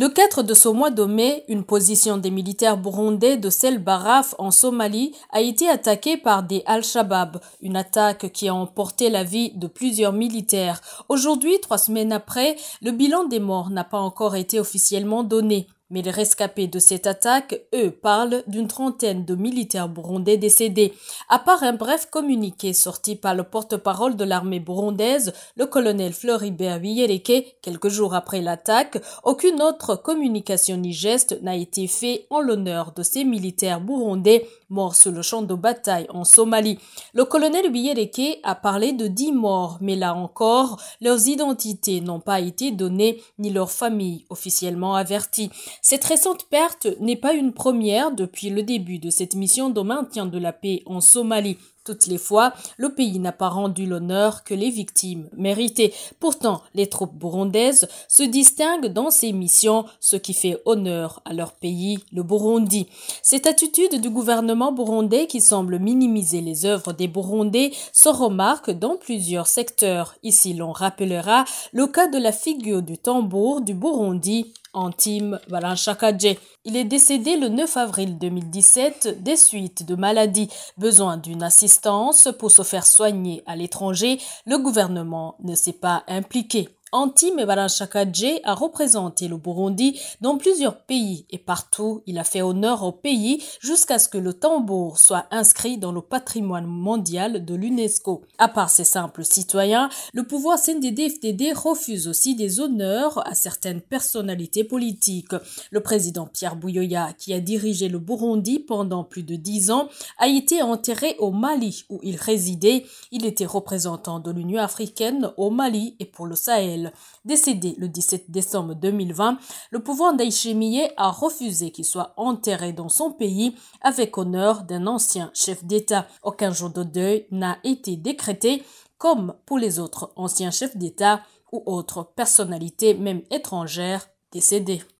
Le 4 de ce mois de mai, une position des militaires burundais de Sel Baraf en Somalie a été attaquée par des Al-Shabaab, une attaque qui a emporté la vie de plusieurs militaires. Aujourd'hui, trois semaines après, le bilan des morts n'a pas encore été officiellement donné. Mais les rescapés de cette attaque, eux, parlent d'une trentaine de militaires burundais décédés. À part un bref communiqué sorti par le porte-parole de l'armée burundaise, le colonel Floribert Wiyereke, quelques jours après l'attaque, aucune autre communication ni geste n'a été fait en l'honneur de ces militaires burundais morts sur le champ de bataille en Somalie. Le colonel Wiyereke a parlé de dix morts, mais là encore, leurs identités n'ont pas été données ni leurs familles officiellement averties. Cette récente perte n'est pas une première depuis le début de cette mission de maintien de la paix en Somalie. Toutes les fois, le pays n'a pas rendu l'honneur que les victimes méritaient. Pourtant, les troupes burundaises se distinguent dans ces missions, ce qui fait honneur à leur pays, le Burundi. Cette attitude du gouvernement burundais qui semble minimiser les œuvres des Burundais se remarque dans plusieurs secteurs. Ici, l'on rappellera le cas de la figure du tambour du Burundi Antime Balanchakadje. Il est décédé le 9 avril 2017 des suites de maladies. Besoin d'une assistance pour se faire soigner à l'étranger, le gouvernement ne s'est pas impliqué. Antime Barashakadje a représenté le Burundi dans plusieurs pays et partout il a fait honneur au pays jusqu'à ce que le tambour soit inscrit dans le patrimoine mondial de l'UNESCO. À part ces simples citoyens, le pouvoir CNDD-FDD refuse aussi des honneurs à certaines personnalités politiques. Le président Pierre Bouyoya, qui a dirigé le Burundi pendant plus de dix ans, a été enterré au Mali où il résidait. Il était représentant de l'Union africaine au Mali et pour le Sahel. Décédé le 17 décembre 2020, le pouvoir d'Aïchemiye a refusé qu'il soit enterré dans son pays avec honneur d'un ancien chef d'État. Aucun jour de deuil n'a été décrété comme pour les autres anciens chefs d'État ou autres personnalités, même étrangères, décédées.